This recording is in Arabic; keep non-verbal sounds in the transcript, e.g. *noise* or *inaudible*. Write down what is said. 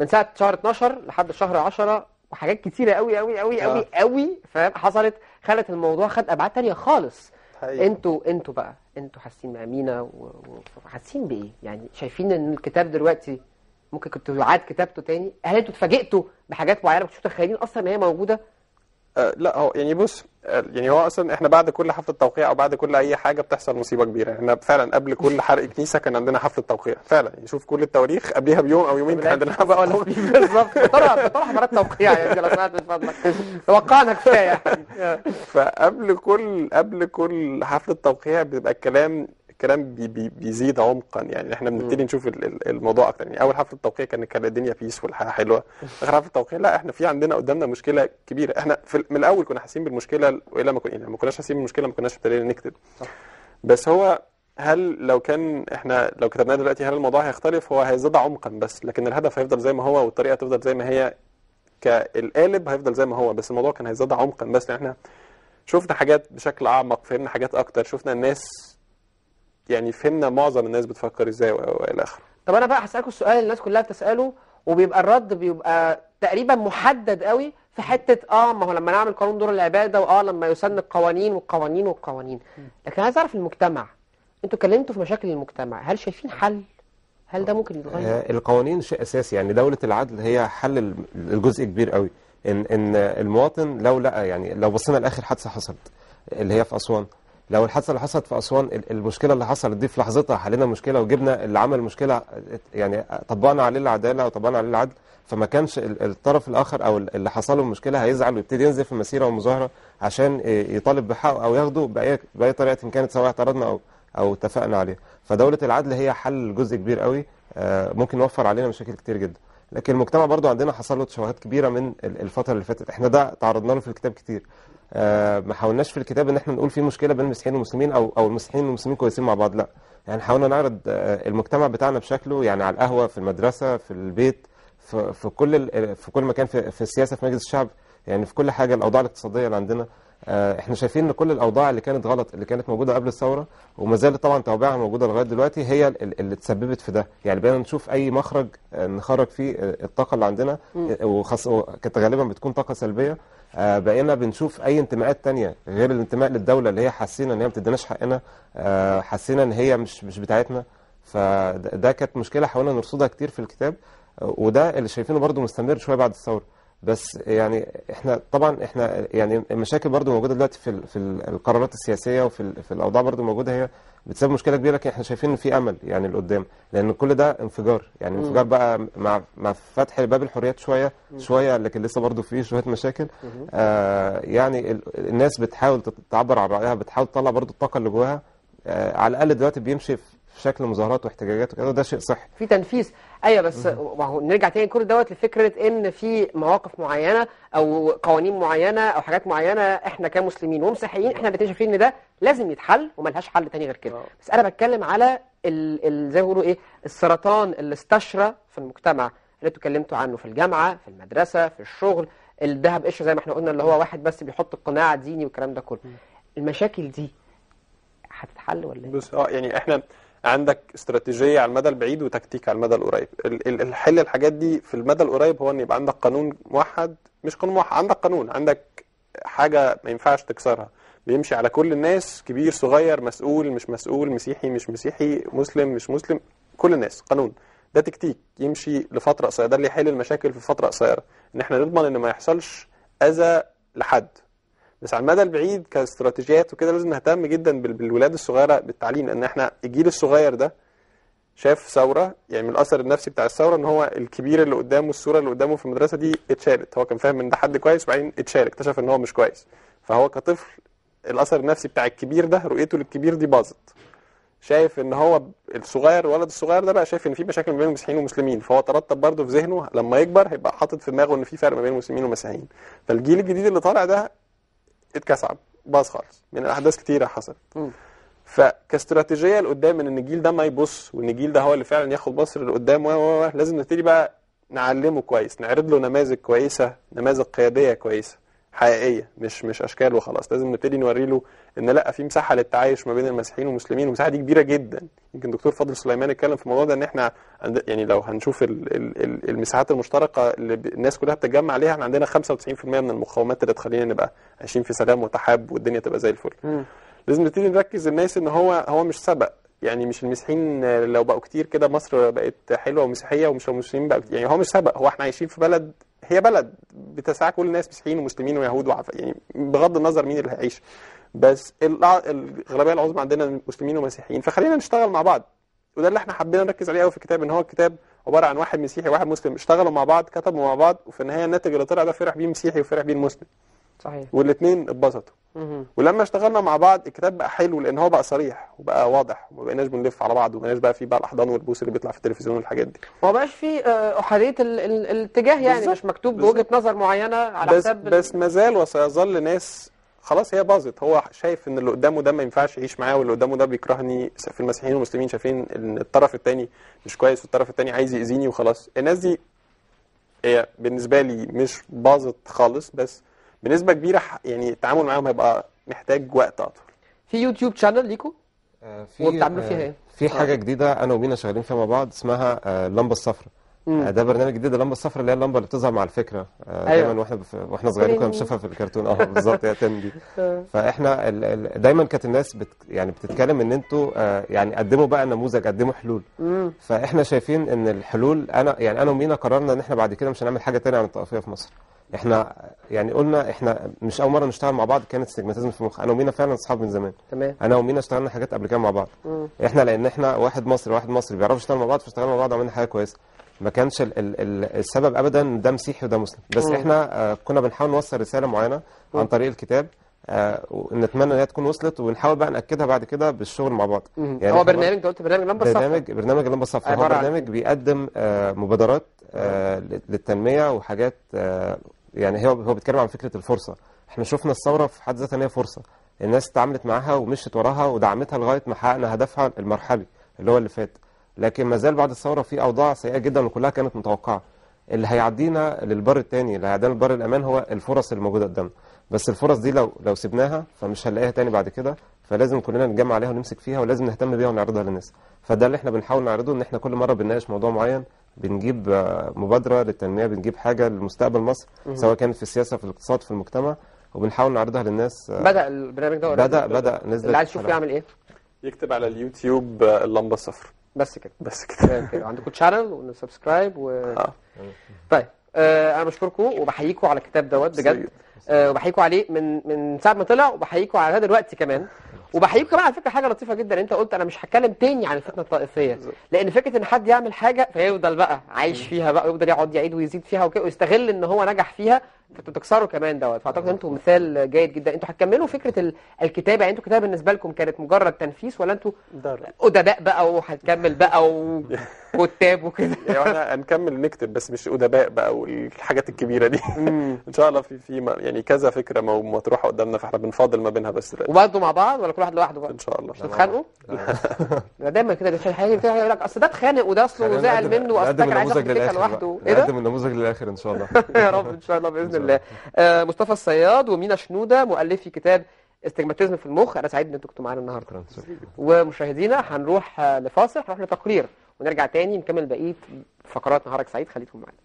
من ساعة شهر 12 لحد شهر 10 وحاجات كتيرة قوي قوي قوي قوي آه. قوي فاهم؟ حصلت خلت الموضوع خد أبعاد تانية خالص. حقيقي. أنتوا أنتوا بقى أنتوا حاسين و- وحاسين بإيه؟ يعني شايفين إن الكتاب دلوقتي ممكن كنتوا يعاد كتابته تاني؟ هل أنتوا اتفاجئتوا بحاجات معينة؟ ما كنتوش متخيلين أصلا إن هي موجودة؟ آه، لا هو يعني بص آه، يعني هو أصلا إحنا بعد كل حفله توقيع أو بعد كل أي حاجة بتحصل مصيبة كبيرة. إحنا فعلا قبل كل حرق كنيسة كان عندنا حفله توقيع فعلا. يعني شوف كل التواريخ قبلها بيوم أو يومين كان عندنا حفله *laughs* توقيع. بالظبط بطلع بطلع حفلات توقيع يعني لو من فضلك. توقعنا كفاية. يعني *laughs* فقبل كل قبل كل حفله توقيع بيبقى الكلام الكلام بي بي بيزيد عمقا. يعني إحنا بنبتدي نشوف ال- ال- الموضوع أكتر. يعني أول حفله توقيع كانت كانت الدنيا peace والحياة حلوة. آخر حفله توقيع لا إحنا في عندنا قدامنا مشكلة كبيرة. إحنا في من الأول كنا حاسين بالمشكلة والا ما كنا يعني ما كناش حاسين بالمشكلة ما كناش ابتدينا نكتب. بس هو هل لو كان إحنا لو كتبناه دلوقتي هل الموضوع هيختلف؟ هو هيزداد عمقا بس لكن الهدف هيفضل زي ما هو والطريقة هتفضل زي ما هي كالقالب هيفضل زي ما هو. بس الموضوع كان هيزداد عمقا بس إحنا شفنا حاجات بشكل أعمق فهمنا حاجات أكتر شفنا الناس يعني فهمنا معظم الناس بتفكر إزاي و- والى آخره. طب أنا بقى هسألكم السؤال اللي الناس كلها بتسأله وبيبقى الرد بيبقى تقريبا محدد قوي في حتة آه ما هو لما نعمل قانون دور العبادة وآه لما يسن القوانين والقوانين والقوانين. لكن عايز أعرف المجتمع أنتوا اتكلمتوا في مشاكل المجتمع هل شايفين حل؟ هل ده ممكن يتغير؟ آه، القوانين شيء أساسي. يعني دولة العدل هي حل ال- الجزء كبير قوي. ان إن المواطن لو لقى يعني لو بصينا لآخر حادثة حصلت اللي هي في أسوان لو الحادثة اللي حصلت في أسوان ال- المشكلة اللي حصلت دي في لحظتها حلينا المشكلة وجبنا اللي عمل المشكلة يعني طبقنا عليه العدالة وطبقنا عليه العدل فما كانش ال- الطرف الآخر أو ال- اللي حصل له المشكلة هيزعل ويبتدي ينزل في مسيرة ومظاهرة عشان يطالب بحقه أو ياخده بأي بأي طريقة إن كانت سواء اعترضنا أو أو اتفقنا عليها. فدولة العدل هي حل جزء كبير قوي آه، ممكن يوفر علينا مشاكل كتير جدا. لكن المجتمع برضو عندنا حصل له تشوهات كبيرة من ال- الفترة اللي فاتت. إحنا ده تعرضنا له في الكتاب كتير. ما حاولناش في الكتاب إن إحنا نقول في مشكلة بين المسيحيين والمسلمين أو أو المسيحيين والمسلمين كويسين مع بعض لأ. يعني حاولنا نعرض آه، المجتمع بتاعنا بشكله يعني على القهوة في المدرسة في البيت في, في كل ال- في كل مكان في, في السياسة في مجلس الشعب يعني في كل حاجة الأوضاع الاقتصادية اللي عندنا. آه، إحنا شايفين إن كل الأوضاع اللي كانت غلط اللي كانت موجودة قبل الثورة وما زالت طبعا توابعها موجودة لغاية دلوقتي هي ال- اللي تسببت في ده. يعني بقينا نشوف أي مخرج آه، نخرج فيه آه، الطاقة اللي عندنا آه، وخاص كانت غالبا بتكون طاقة سلبية. آه، بقينا بنشوف أي انتماءات تانية غير الانتماء للدولة اللي هي حسينا إن هي ما بتديناش حقنا آه، حسينا إن هي مش مش بتاعتنا. فده كانت مشكلة حاولنا نرصدها كتير في الكتاب آه، وده اللي شايفينه برضو مستمر شوية بعد الثورة. بس يعني إحنا طبعا إحنا يعني المشاكل برضو موجودة دلوقتي في في ال- القرارات السياسية وفي في الأوضاع برضو موجودة. هي بتسبب مشكلة كبيرة لكن إحنا شايفين ان في أمل يعني لقدام. لأن كل ده انفجار. يعني انفجار بقى مع مع فتح باب الحريات شوية شوية لكن لسه برضو في شوية مشاكل. آه يعني ال- الناس بتحاول تعبر عن رأيها بتحاول تطلع برضو الطاقة اللي جواها. آه على الأقل دلوقتي بيمشي في شكل مظاهرات واحتجاجات وكده وده شيء صحي. في تنفيذ. أيوه بس نرجع تاني كل دوت لفكرة إن في مواقف معينة أو قوانين معينة أو حاجات معينة إحنا كمسلمين ومسيحيين إحنا الاثنين شايفين إن ده لازم يتحل وملهاش حل تاني غير كده. آه. بس أنا بتكلم على ال ال زي ما بيقولوا إيه السرطان اللي استشرى في المجتمع اللي أنتوا اتكلمتوا عنه في الجامعة في المدرسة في الشغل الذهب قشرة زي ما إحنا قلنا اللي هو واحد بس بيحط القناع ديني والكلام ده كله. المشاكل دي هتتحل ولا إيه؟ بص آه يعني إحنا عندك استراتيجية على المدى البعيد وتكتيك على المدى القريب. ال- ال- الحل الحاجات دي في المدى القريب هو إن يبقى عندك قانون موحد مش قانون موحد عندك قانون عندك حاجة ما ينفعش تكسرها. بيمشي على كل الناس كبير صغير مسؤول مش مسؤول مسيحي مش مسيحي مسلم مش مسلم كل الناس قانون. ده تكتيك يمشي لفترة قصيرة ده اللي يحل المشاكل في فترة قصيرة. إن إحنا نضمن إن ما يحصلش أذى لحد. بس على المدى البعيد كاستراتيجيات وكده لازم نهتم جدا بال- بالولاد الصغيرة بالتعليم. لأن إحنا الجيل الصغير ده شاف ثورة يعني من الأثر النفسي بتاع الثورة إن هو الكبير اللي قدامه الصورة اللي قدامه في المدرسة دي اتشالت. هو كان فاهم إن ده حد كويس وبعدين اتشال اكتشف إن هو مش كويس. فهو كطفل الأثر النفسي بتاع الكبير ده رؤيته للكبير دي باظت. شايف إن هو الصغير الولد الصغير ده بقى شايف إن في مشاكل ما بين المسيحيين والمسلمين فهو ترتب برضه في ذهنه لما يكبر هيبقى حاطط في دماغه إن في فرق ما بين المسلمين والمسيحيين. فالجيل الجديد اللي طالع ده اتكسب باظ خالص من احداث كتيرة حصلت. فكاستراتيجية لقدام إن الجيل ده ما يبص وإن الجيل ده هو اللي فعلا ياخد مصر لقدام و لازم نبتدي بقى نعلمه كويس نعرض له نماذج كويسة نماذج قيادية كويسة. حقيقية مش مش اشكال وخلاص. لازم نبتدي نوري له إن لأ في مساحة للتعايش ما بين المسيحيين والمسلمين والمساحة دي كبيرة جدا. يمكن دكتور فاضل سليمان اتكلم في الموضوع ده إن إحنا يعني لو هنشوف ال ال ال المساحات المشتركة اللي الناس كلها بتتجمع عليها إحنا عندنا 95% من المقومات اللي تخلينا نبقى عايشين في سلام وتحاب والدنيا تبقى زي الفل. لازم نبتدي نركز الناس إن هو هو مش سبق. يعني مش المسيحيين لو بقوا كتير كده مصر بقت حلوة ومسيحية ومش المسلمين بقوا. يعني هو مش سبق هو إحنا عايشين في بلد هي بلد. بتسع كل الناس مسيحيين ومسلمين ويهود وعف يعني بغض النظر مين اللي هيعيش. بس الاغلبيه العظمى عندنا مسلمين ومسيحيين. فخلينا نشتغل مع بعض. وده اللي إحنا حبينا نركز عليه قوي في الكتاب إن هو الكتاب عبارة عن واحد مسيحي وواحد مسلم. اشتغلوا مع بعض كتبوا مع بعض وفي النهاية الناتج اللي طلع ده فرح بيه مسيحي وفرح بيه المسلم. صحيح والاثنين اتبسطوا. ولما اشتغلنا مع بعض الكتاب بقى حلو لأن هو بقى صريح وبقى واضح وما بقيناش بنلف على بعض وما بقيناش بقى في بقى الأحضان والبوس اللي بيطلع في التلفزيون والحاجات دي ما بقاش في آه، احاديه ال- ال- الاتجاه يعني بالظبط. مش مكتوب. بوجهة نظر معينة على بس حساب بس ما زال وسيظل ناس خلاص هي باظت هو شايف إن اللي قدامه ده ما ينفعش يعيش معاه واللي قدامه ده بيكرهني في المسيحيين والمسلمين شايفين إن الطرف الثاني مش كويس والطرف الثاني عايز يأذيني وخلاص الناس دي هي بالنسبة لي مش باظت خالص بس بنسبة كبيرة ح- يعني التعامل معاهم هيبقى محتاج وقت أطول في YouTube channel ليكو آه، وبتعملوا آه، فيها إيه؟ في حاجة جديدة أنا ومينا شغالين فيها مع بعض اسمها آه، اللمبه الصفراء. آه، ده برنامج جديد اللمبه الصفراء اللي هي اللمبة اللي بتظهر مع الفكرة آه، أيوة. دايما وإحنا بف... وإحنا صغيرين كنا. بنشوفها في الكرتون آه بالظبط هي هي دي فإحنا ال... ال... دايما كانت الناس بت... يعني بتتكلم إن أنتوا آه، يعني قدموا بقى نموذج قدموا حلول مم. فإحنا شايفين إن الحلول أنا يعني أنا ومينا قررنا إن إحنا بعد كده مش هنعمل حاجة تانية عن الطائفيه في مصر إحنا يعني قلنا إحنا مش اول مرة نشتغل مع بعض كانت استجماتيزم في المخ انا ومينا فعلا أصحاب من زمان. تمام. انا ومينا اشتغلنا حاجات قبل كده مع بعض. مم. إحنا لأن إحنا واحد مصري واحد مصري بيعرفوا يشتغلوا مع بعض فاشتغلنا مع بعض وعملنا حاجة كويسة. ما كانش ال ال ال السبب ابدا ده مسيحي وده مسلم. بس مم. إحنا آه كنا بنحاول نوصل رسالة معينة عن طريق الكتاب. آه ونتمنى إن هي تكون وصلت ونحاول بقى نأكدها بعد كده بالشغل مع بعض. يعني هو برنامج أنت قلت برنامج لمبة الصفراء برنامج برنامج اللمبه الصفراء هو برنامج بيقدم آه، مبادرات آه، للتنمية وحاجات يعني هو هو بيتكلم عن فكرة الفرصة. إحنا شفنا الثورة في حد ذاتها إن هي فرصة. الناس اتعاملت معاها ومشت وراها ودعمتها لغاية ما حققنا هدفها المرحلي اللي هو اللي فات. لكن ما زال بعد الثورة في أوضاع سيئة جدا وكلها كانت متوقعة. اللي هيعدينا للبر الثاني اللي هيعدينا للبر الأمان هو الفرص اللي موجوده قدامنا. بس الفرص دي لو لو سبناها فمش هنلاقيها تاني بعد كده فلازم كلنا نتجمع عليها ونمسك فيها ولازم نهتم بيها ونعرضها للناس. فده اللي إحنا بنحاول نعرضه إن إحنا كل مرة بنناقش موضوع معين بنجيب آه، مبادرة للتنمية بنجيب حاجة لمستقبل مصر سواء كانت في السياسة في الاقتصاد في المجتمع وبنحاول نعرضها للناس آه، بدأ البرنامج ده؟ بدا بدا نزل اللي عايز يشوف يعمل إيه؟ يكتب على اليوتيوب آه، اللمبة الصفراء بس كده. بس كده. كده. *laughs* عندكم channel و subscribe و آه. طيب آه أنا بشكركم وبحييكم على الكتاب دوت بجد. آه وبحييكم عليه من من ساعة ما طلع وبحييكم على دلوقتي كمان. وبحييكم كمان على فكرة حاجة لطيفة جدا انت قلت أنا مش هتكلم تاني عن الفتنة الطائفيه لأن فكرة إن حد يعمل حاجة فيفضل بقى عايش فيها بقى ويفضل يقعد يعيد ويزيد فيها وكده ويستغل إن هو نجح فيها فأنتوا تكسروا كمان دوت. فأعتقد إنتوا مثال جيد جدا. إنتوا هتكملوا فكرة ال- الكتابة يعني إنتوا الكتابه بالنسبة لكم كانت مجرد تنفيذ ولا إنتوا أدباء بقى وهتكمل بقى *laughs* وكتاب وكده؟ يعني إحنا هنكمل نكتب بس مش أدباء بقى والحاجات الكبيرة دي. *laughs* إن شاء الله في في يعني كذا فكرة مطروحة قدامنا فإحنا بنفاضل ما بينها بس. وبرضه مع بعض ولا كل واحد لوحده بقى. إن شاء الله. مش هتتخانقوا؟ لا *laughs* دايما كده في حاجة كده يقول لك أصل ده اتخانق وده أصله زعل منه وأصل ده كان عايز ياخد الفكرة لوحده. إيه ده؟ نقدم النموذج للآخر إن شاء الله. *laughs* يا رب إن شاء الله بإذن *laughs* الله. آه، مصطفى الصياد ومينا شنودة مؤلفي كتاب استجماتيزم في المخ. أنا سعيد إن أنتوا كنتوا معانا النهارده. ومشاهدينا هنروح لفاصل هنروح لتقرير ونرجع تاني نكمل بقية فقرات نهارك. سعيد خليكم معانا.